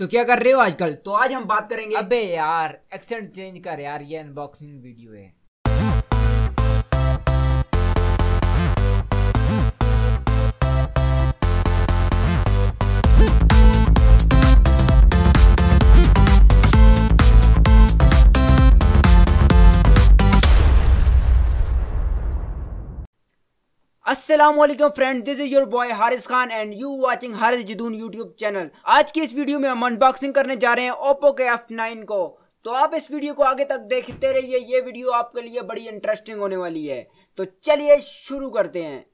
तो क्या कर रहे हो आजकल? तो आज हम बात करेंगे। अबे यार एक्सेंट चेंज कर यार, ये अनबॉक्सिंग वीडियो है। वालेकुम friend this is your boy Haris Khan and you watching Haris Jadoon YouTube channel आज की इस वीडियो में हम अनबॉक्सिंग करने जा रहे हैं ओप्पो के F9 को। तो आप इस वीडियो को आगे तक देखते रहिए। ये वीडियो आपके लिए बड़ी इंटरेस्टिंग होने वाली है। तो चलिए शुरू करते हैं।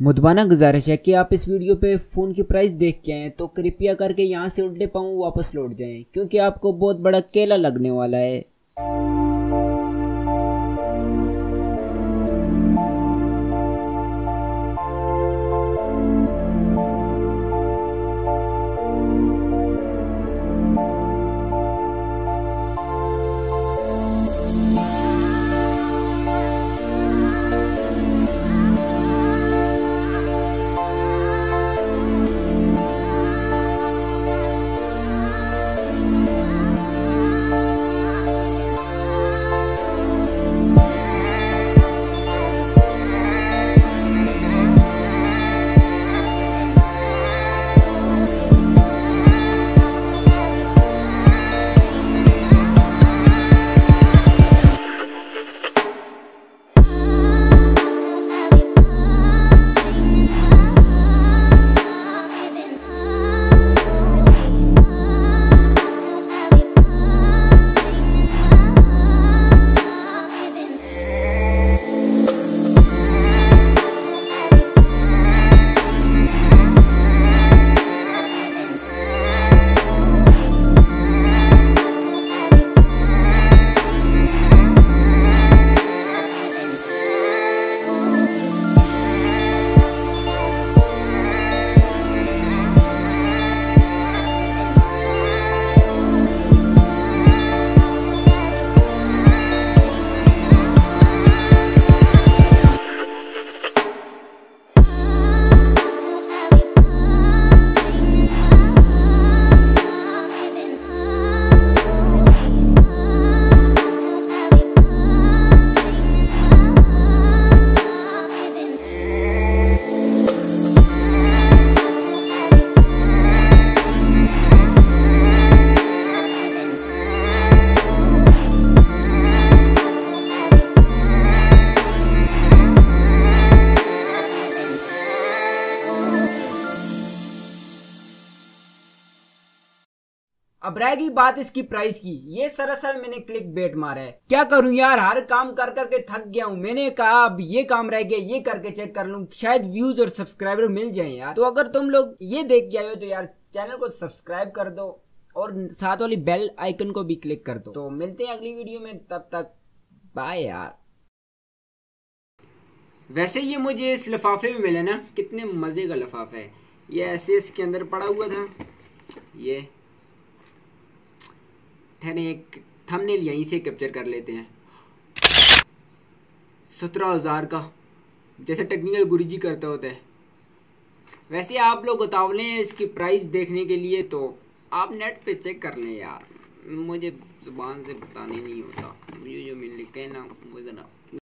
मुदबाना गुजारिश है कि आप इस वीडियो पे फ़ोन की प्राइस देख के आए तो कृपया करके यहाँ से उल्टे पाऊँ वापस लौट जाएँ, क्योंकि आपको बहुत बड़ा केला लगने वाला है। अब रहेगी बात इसकी प्राइस की। ये सरासर मैंने क्लिक बेट मारा है। क्या करूँ यार? हर काम कर करके थक गया हूँ। मैंने कहा, अब ये काम रह गया, ये करके चेक कर लूँ। शायद व्यूज़ और सब्सक्राइबर मिल जाए यार। तो अगर तुम लोग ये देख के हो तो यार चैनल को सब्सक्राइब कर दो और साथ वाली बेल आइकन को भी क्लिक कर दो। तो मिलते हैं अगली वीडियो में। तब तक बाय यार। वैसे ये मुझे इस लिफाफे में मिला ना, कितने मज़े का लिफाफा है। ये ऐसे इसके अंदर पड़ा हुआ था। ये ठहरे एक थंबनेल यहीं से कैप्चर कर लेते हैं। सत्रह हज़ार का, जैसे टेक्निकल गुरुजी करते होते है। वैसे आप लोग उतावले हैं इसकी प्राइस देखने के लिए तो आप नेट पे चेक कर लें यार। मुझे ज़ुबान से बताने नहीं होता। मुझे जो मिल मुझे ना।